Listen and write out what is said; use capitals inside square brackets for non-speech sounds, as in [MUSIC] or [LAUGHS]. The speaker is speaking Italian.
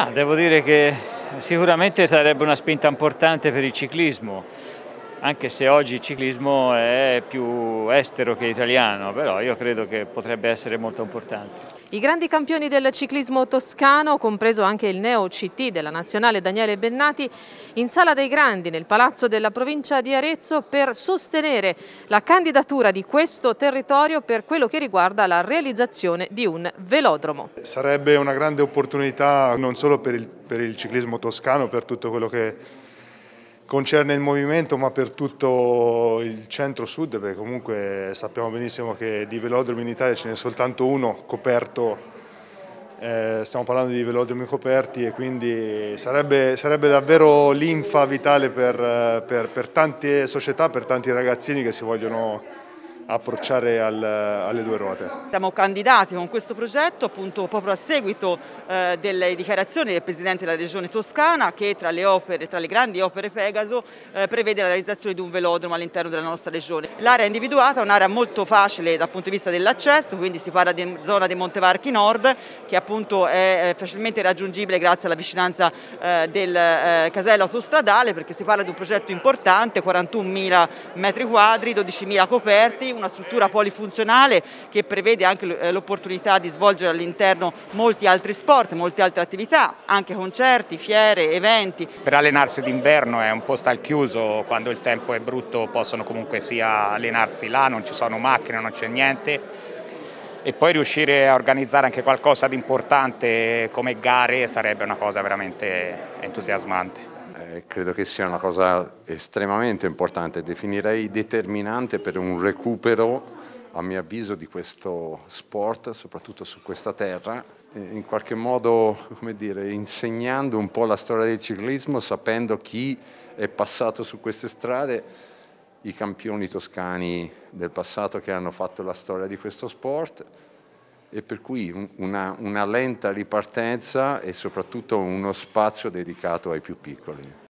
Ma devo dire che sicuramente sarebbe una spinta importante per il ciclismo, anche se oggi il ciclismo è più estero che italiano, però io credo che potrebbe essere molto importante. I grandi campioni del ciclismo toscano, compreso anche il neo CT della nazionale Daniele Bennati, in Sala dei Grandi nel palazzo della provincia di Arezzo per sostenere la candidatura di questo territorio per quello che riguarda la realizzazione di un velodromo. Sarebbe una grande opportunità non solo per il, per il ciclismo toscano, per tutto quello che concerne il movimento ma per tutto il centro-sud perché comunque sappiamo benissimo che di velodromi in Italia ce n'è soltanto uno coperto, eh, stiamo parlando di velodromi coperti e quindi sarebbe, sarebbe davvero linfa vitale per, per, per tante società, per tanti ragazzini che si vogliono approcciare al, alle due ruote. Siamo candidati con questo progetto appunto proprio a seguito eh, delle dichiarazioni del Presidente della Regione Toscana che tra le, opere, tra le grandi opere Pegaso eh, prevede la realizzazione di un velodromo all'interno della nostra regione. L'area individuata è un'area molto facile dal punto di vista dell'accesso, quindi si parla di zona dei Montevarchi Nord che appunto è facilmente raggiungibile grazie alla vicinanza eh, del eh, casello autostradale perché si parla di un progetto importante, 41.000 metri quadri, 12.000 coperti, una struttura polifunzionale che prevede anche eh, l'opportunità di svolgere all'interno molti altri sport, molte altre attività, anche concerti, fiere, eventi. Per allenarsi d'inverno è un posto al chiuso, quando il tempo è brutto possono comunque sia allenarsi là, non ci sono macchine, non c'è niente e poi riuscire a organizzare anche qualcosa di importante come gare sarebbe una cosa veramente entusiasmante. Eh, credo che sia una cosa estremamente importante, definirei determinante per un recupero, a mio avviso, di questo sport, soprattutto su questa terra, in qualche modo [LAUGHS] dire, insegnando un po' la storia del ciclismo, sapendo chi è passato su queste strade, i campioni toscani del passato che hanno fatto la storia di questo sport e per cui una, una lenta ripartenza e soprattutto uno spazio dedicato ai più piccoli.